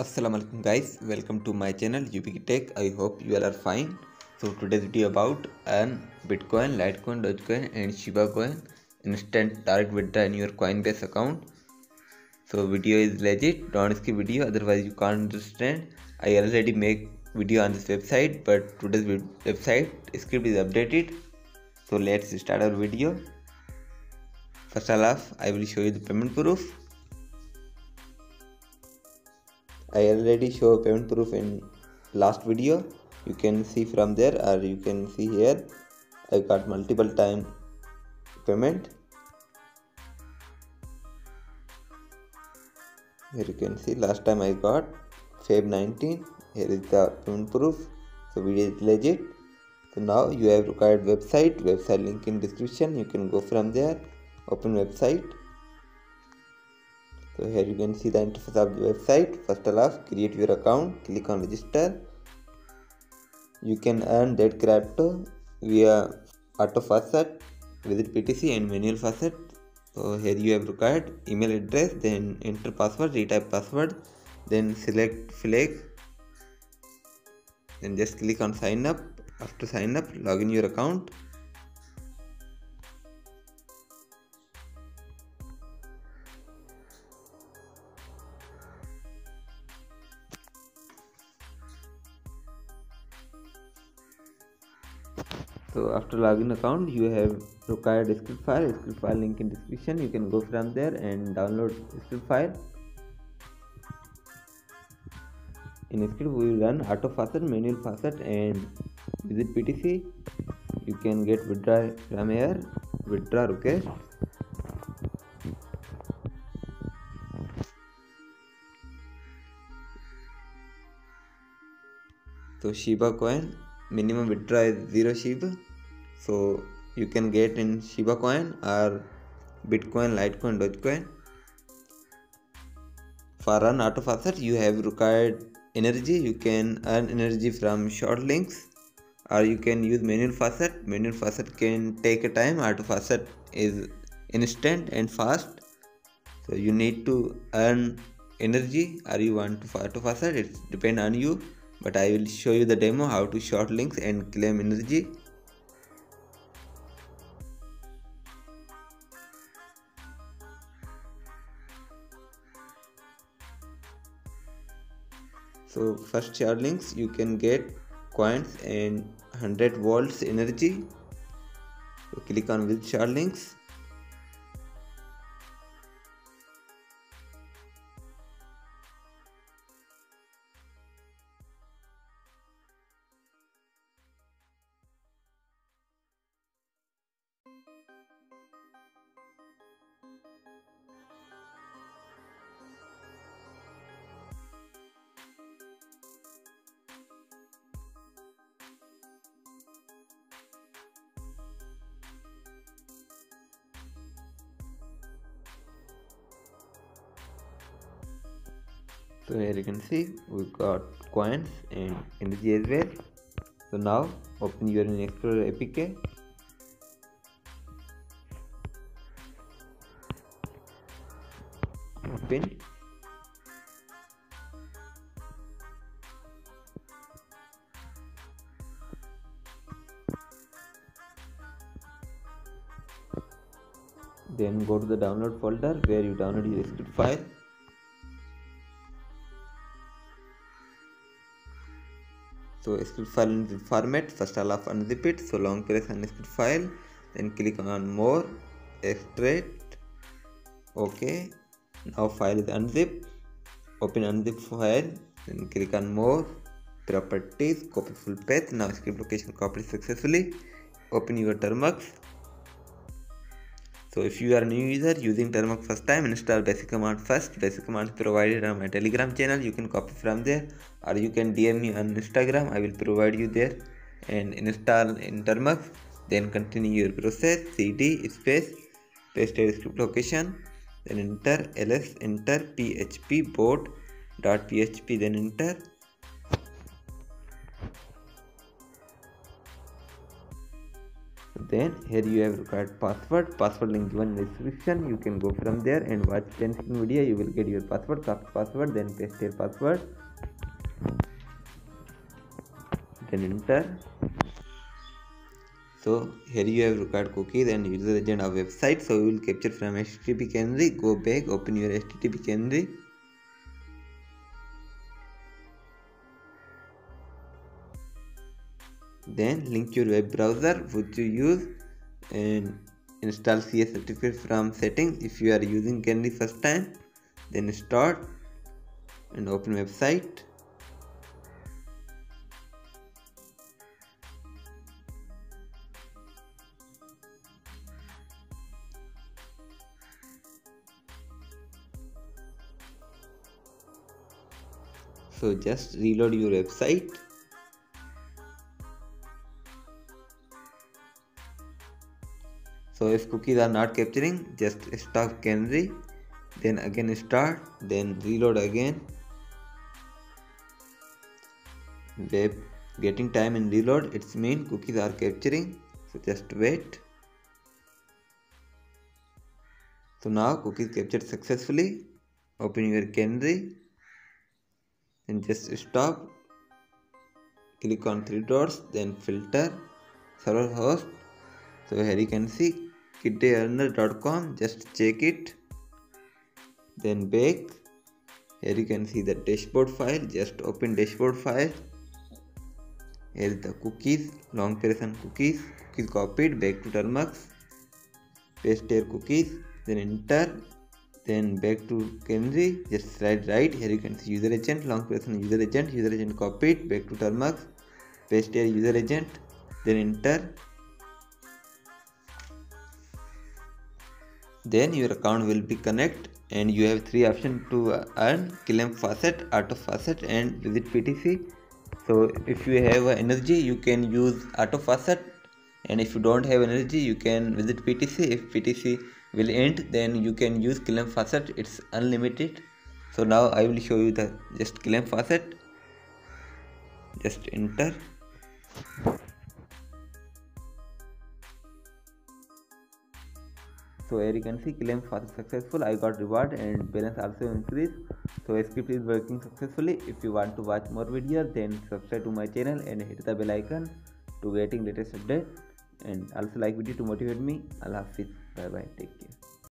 Assalamu alaikum guys, welcome to my channel UBK Tech. I hope you all are fine. So today's video about earn Bitcoin, Litecoin, Dogecoin and Shiba Coin instant direct withdraw in your Coinbase account. So video is legit, don't skip video otherwise you can't understand. I already make video on this website but today's website script is updated. So let's start our video. First of all, I will show you the payment proof. I already show payment proof in last video. You can see from there or you can see here. I got multiple time payment. Here you can see last time I got Feb 19 here is the payment proof. So video is legit. So now you have required website. Website link in description. You can go from there. Open website so here you can see the interface of the website. First of all create your account. Click on register. You can earn that crypto via auto faucet visit ptc and manual faucet so here you have required email address then enter password retype password then select flex then just click on sign up. After sign up log in your account so after login account you have required script file. Script file link in description. You can go from there and download script file. In script we will run auto faucet manual faucet and visit ptc you can get withdraw from here. Withdraw request. So shiba coin minimum withdraw is 0 shiba. So you can get in shiba coin or bitcoin litecoin dogecoin. For an auto faucet you have required energy. You can earn energy from short links or you can use manual faucet manual faucet can take a time. Auto faucet is instant and fast. So you need to earn energy or you want to auto faucet it depend on you but I will show you the demo how to short links and claim energy. So first short links you can get coins and 100 volts energy. So click on with short links. So here you can see we got coins and energy as well. So now open your explorer apk open. Then go to the download folder where you download your script file so script file in the format first i'll unzip it so long press on script file. Then click on more extract. Okay now file is unzip. Open unzip file. Then click on more properties copy full path. Now script location copied successfully. Open your termux so if you are new user using Termux first time, install basic command first. Basic command provided on my telegram channel. You can copy from there or you can DM me on Instagram. I will provide you there and install in Termux. Then continue your process. cd space paste your script location. Then enter ls enter php bot dot php then enter then here you have required password password link given in the description. You can go from there and watch 10 second video. You will get your password copy password then paste your password. Then enter. So here you have required cookies and user agent of website. So we will capture from http canary go back open your http canary then link your web browser which you use and install CS certificate from settings. If you are using Canary first time then start and open website. So just reload your website so if cookies are not capturing just stop canary then again start then reload again. Web getting time in reload it's mean cookies are capturing so just wait. So now cookies captured successfully open your canary and just stop click on three dots then filter server host. So here you can see kitdearner.com just check it. Then back here you can see the dashboard file. Just open dashboard file. Here is the cookies long duration cookies. Cookies copied back to termux paste your cookies then enter. Then back to canary just slide right. Here you can see user agent long duration user agent. User agent copied back to termux paste your user agent then enter then your account will be connect and you have three options to uh, earn claim faucet auto faucet and visit ptc so if you have energy you can use auto faucet. And if you don't have energy you can visit ptc if ptc will end then you can use claim faucet. It's unlimited. So now i will show you the just claim faucet. Just enter so here you can see claim successful i got reward and balance also increased so script is working successfully if you want to watch more videos then subscribe to my channel and hit the bell icon to getting latest update and also like video to motivate me allah hafiz bye bye take care